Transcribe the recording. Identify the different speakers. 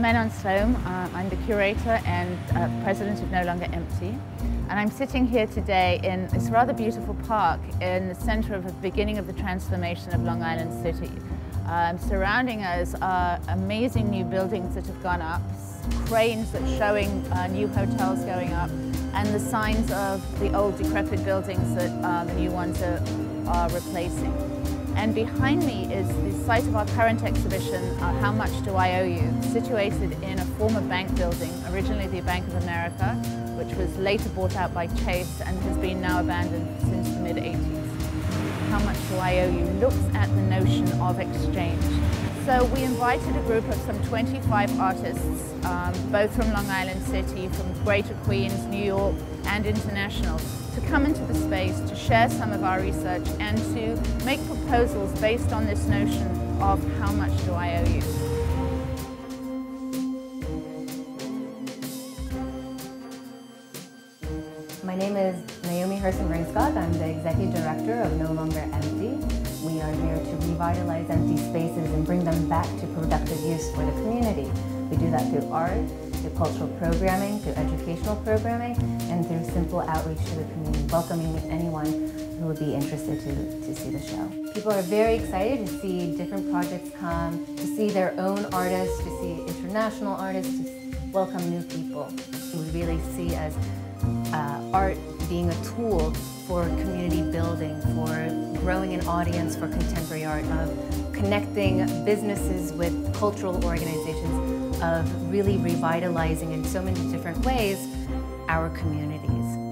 Speaker 1: I'm Manon Slome. Uh, I'm the curator and uh, president of No Longer Empty. And I'm sitting here today in this rather beautiful park in the center of the beginning of the transformation of Long Island City. Um, surrounding us are amazing new buildings that have gone up, cranes that are showing uh, new hotels going up, and the signs of the old decrepit buildings that uh, the new ones are, are replacing. And behind me is the site of our current exhibition, uh, How Much Do I Owe You, situated in a former bank building, originally the Bank of America, which was later bought out by Chase and has been now abandoned since the mid-80s. How Much Do I Owe You looks at the notion of exchange. So we invited a group of some 25 artists, um, both from Long Island City, from Greater Queens, New York, and international, to come into the space to share some of our research and to make proposals based on this notion of how much do I owe you.
Speaker 2: My name is Naomi Hersson-Ringskog. I'm the Executive Director of No Longer Empty. We are here to revitalize empty spaces and bring them back to productive use for the community. We do that through art, through cultural programming, through educational programming, and through simple outreach to the community, welcoming anyone who would be interested to, to see the show. People are very excited to see different projects come, to see their own artists, to see international artists, to welcome new people. We really see as uh, art being a tool for community building, for growing an audience for contemporary art, of connecting businesses with cultural organizations, of really revitalizing in so many different ways our communities.